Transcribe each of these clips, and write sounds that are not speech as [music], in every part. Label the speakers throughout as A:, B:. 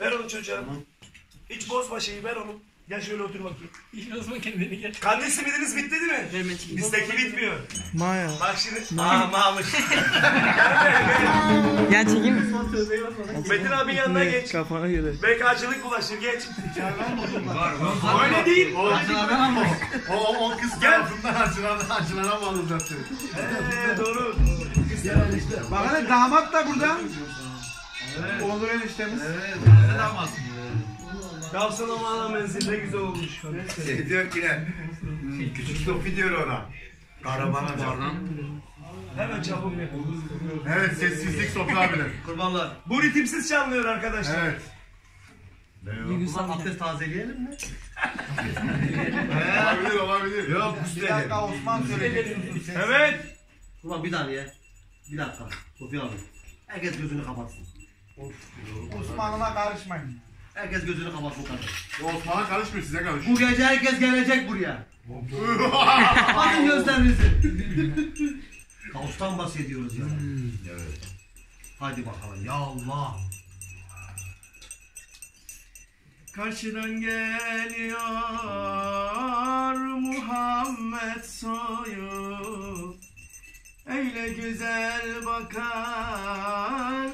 A: Ver onu çocuğa. Hiç bozma şeyi ver onu. Gel şöyle otur bakayım.
B: Osman kendini gel.
A: Kandil simidiniz bitti değil mi?
B: Mehmet.
A: Bizdeki bitmiyor.
C: Maya.
A: Bak şimdi. Aa Mahmut. [laughs]
C: Gel çekeyim mi?
A: Metin abinin yanına geç.
C: Kafana göre.
A: BK'cılık bulaşır geç. Öyle değil.
D: O acılara mı? O, o, o kız tarafından acılara, acılara mı alacaktı?
A: Ee, doğru.
E: Bak hele damat da burada. Olur eniştemiz.
A: Kalsın ama ana menzilde güzel olmuş.
D: Şey diyor ki ne? Küçük Sofi diyor ona. Kahraman hocam.
A: Hemen çabuk yap.
D: Evet sessizlik Sofi abiler.
B: Kurbanlar.
A: Bu ritimsiz çalmıyor arkadaşlar.
D: Evet.
B: Ulan abdest tazeleyelim mi?
D: olabilir olabilir. Yok
E: Bir dakika Osman söyleyecek.
A: Evet.
B: Ulan bir saniye. Bir dakika. Sofi abi. Herkes gözünü kapatsın.
E: Osman'ıma karışmayın.
B: Herkes gözünü kapatsın kardeşim.
D: Osman'a karışmıyor size karış.
B: Bu gece herkes gelecek buraya. [laughs] Bakın gözlerinizi. [laughs] Kaostan bahsediyoruz ya.
D: Evet.
B: Hadi bakalım ya Allah.
A: Karşıdan geliyor Muhammed soyu Öyle güzel bakar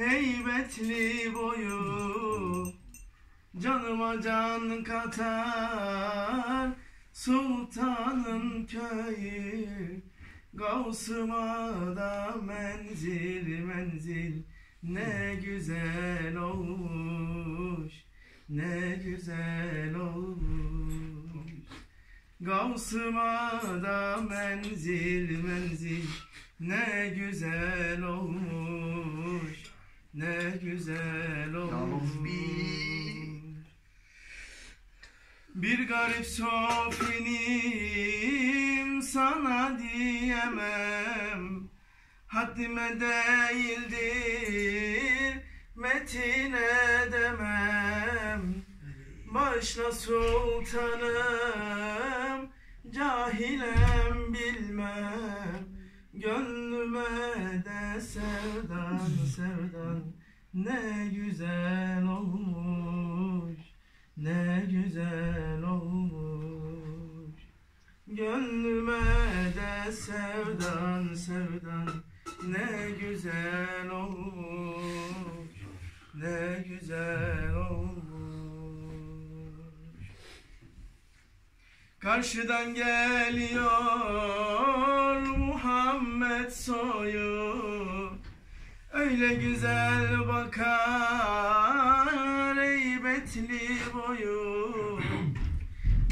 A: heybetli boyu Canıma can katar. Sultanın köyü Gavsıma da menzil menzil. Ne güzel olmuş ne güzel olmuş. Gavsıma da menzil menzil. Ne güzel olmuş ne güzel olmuş bir garip sofinim sana diyemem. Haddime değildir metin edemem Bağışla sultanım cahilem bilmem Gönlüme de sevdan sevdan. Ne güzel olmuş ne güzel olmuş. Gönlüme de sevdan sevdan. Ne güzel olmuş Ne güzel olmuş. Karşıdan geliyor Muhammed soyu Öyle güzel bakar heybetli boyu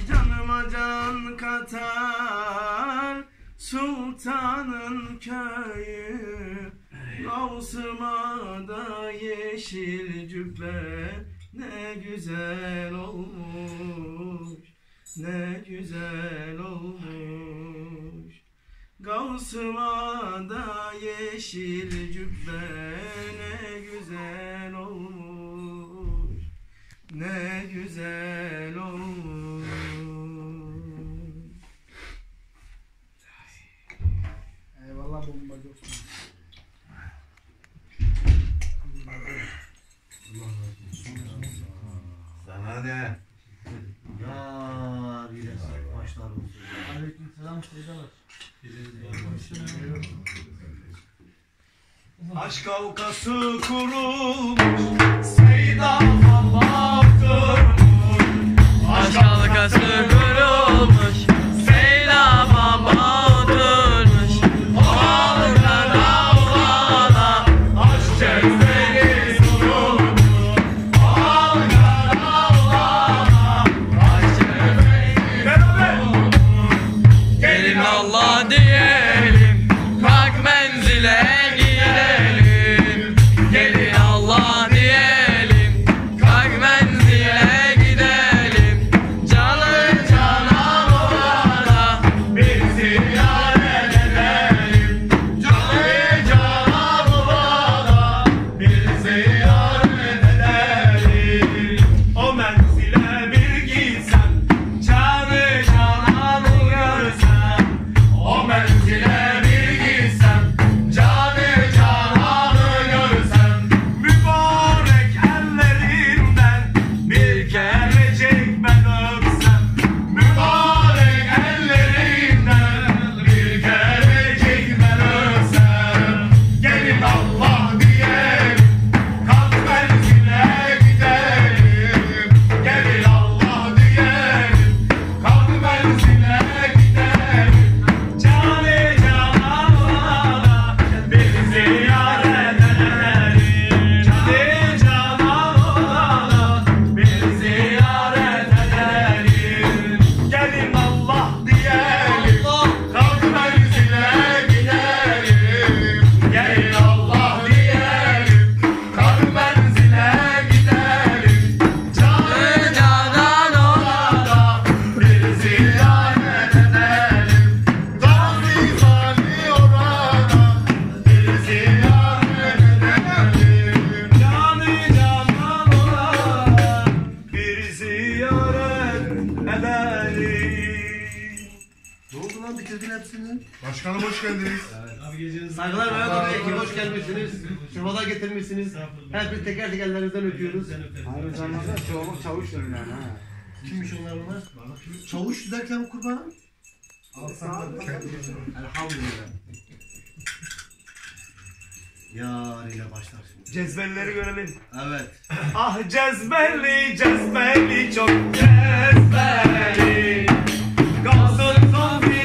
A: Canıma can katar sultanın köyü. Gavsıma da yeşil cübbe ne güzel olmuş Ne güzel olmuş Gavsıma da yeşil cübbe ne güzel olmuş Ne güzel olmuş
E: Eyvallah bombacı Osman.
D: Sana ne?
B: Ya bir de başlar olsun.
E: Aleykümselam şeydalar.
A: Aşk kavgası kurulmuş Seydam baktırmış
C: Aşk halkası
B: gibisiniz. Hepiniz teker tekerlerinizden öpüyoruz.
E: Aynı zamanda çoğunluk çavuş dönüyor ha.
B: Kimmiş onlar onlar? Çavuş derken kurbanım? Alsan Elhamdülillah. Yar ile başlar şimdi.
A: Cezbelleri görelim.
B: Evet.
A: ah
C: cezbelli cezbelli çok cezbelli. Gazın tabi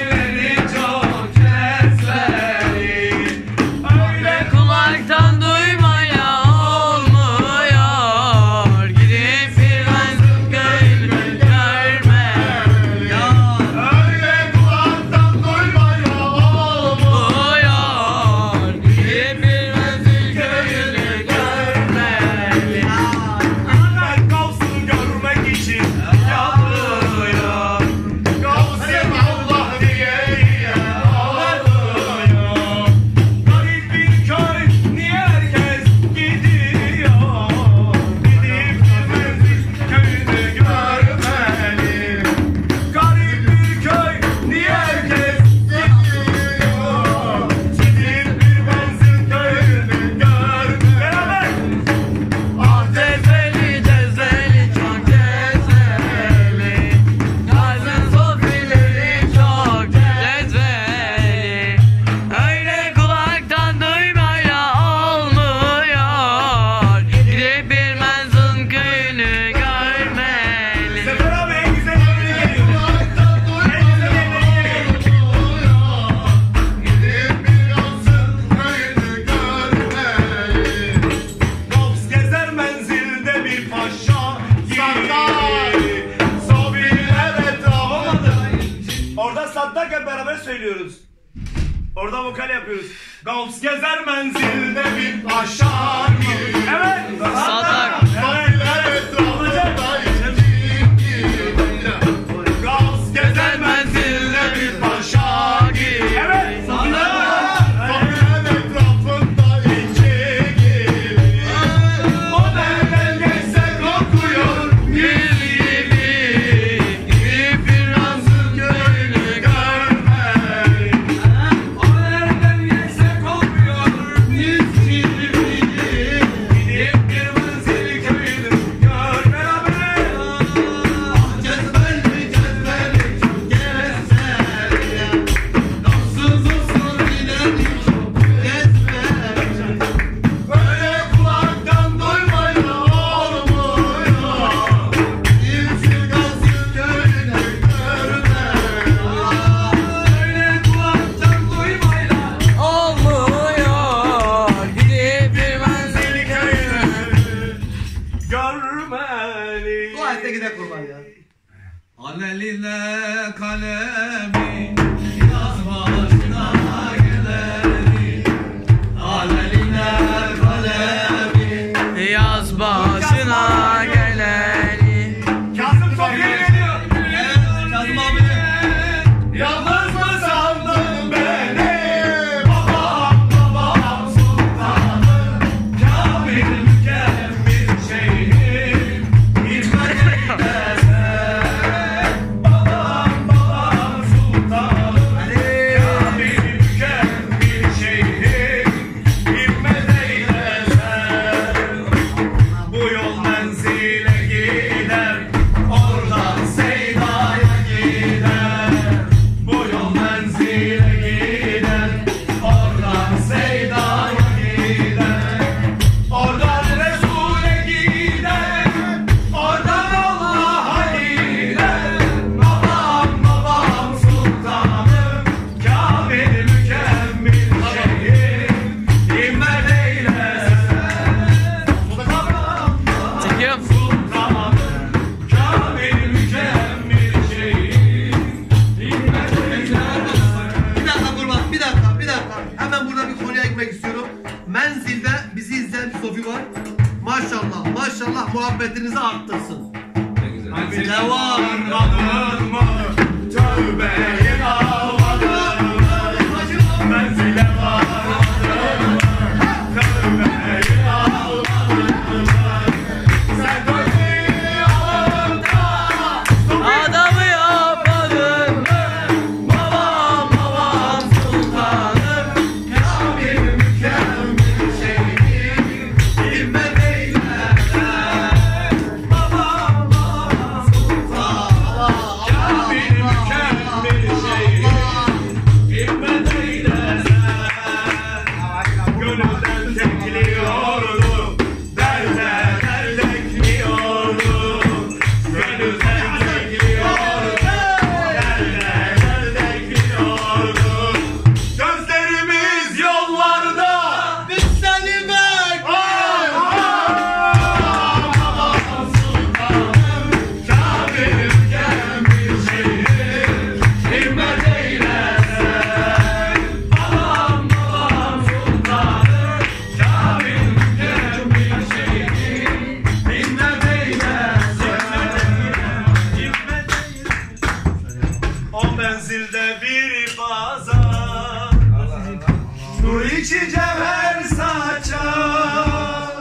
B: içi cevher saçar.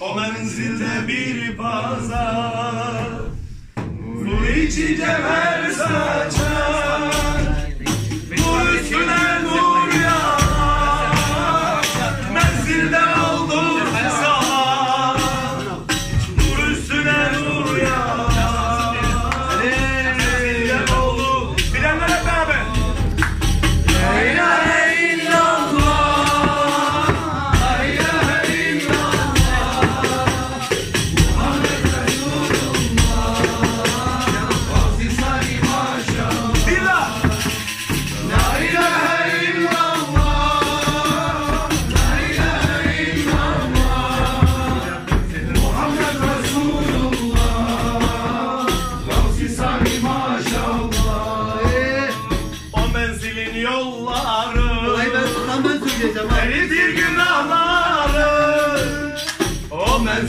B: O menzilde bir pazar Nur içi cevher saçar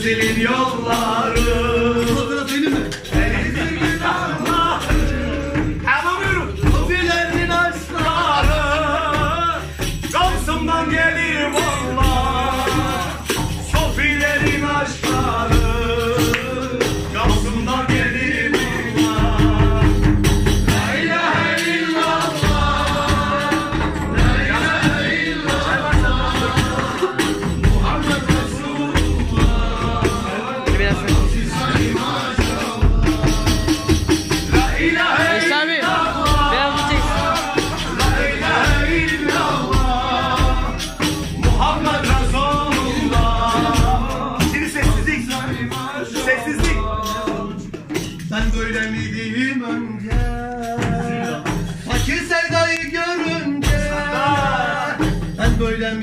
B: Menzilin yolları
C: Fotoğraf söyleyeyim mi? Ben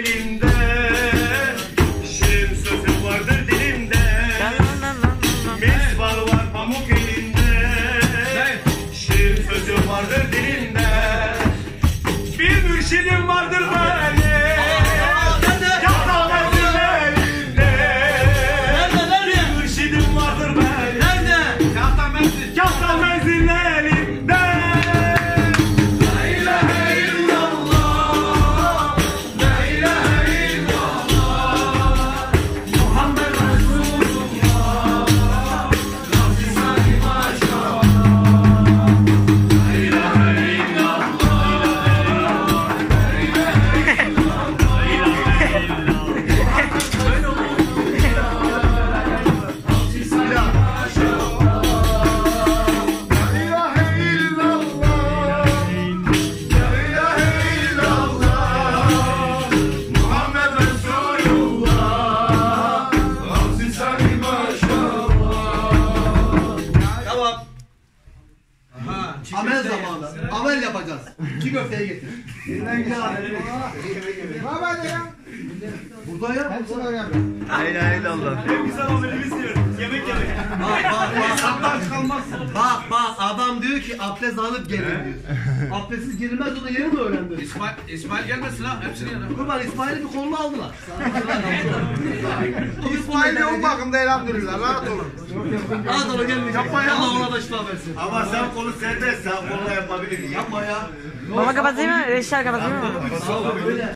C: Berlin. Vamos. Burada ya. Hepsini öğrendim.
B: En güzel amelimiz diyor. Yemek yemek.
C: Bak bak bak. Bak bak adam diyor ki abdest alıp gelin diyor. [laughs] Abdestsiz girilmez o da yeni mi öğrendi?
E: İsmail, İsmail gelmesin ha. Hepsini yana.
C: Kurban İsmail'i bir koluna aldılar. [laughs]
D: İsmail yoğun bakımda elhamdülillah. Rahat olun.
C: Az sonra gelmeyecek. Allah ona da şifa versin.
F: Ama sen kolu serbest, sen kolla yapabilirsin.
C: Yapma ya.
G: Baba kapatayım mı? Reşler kapatayım mı?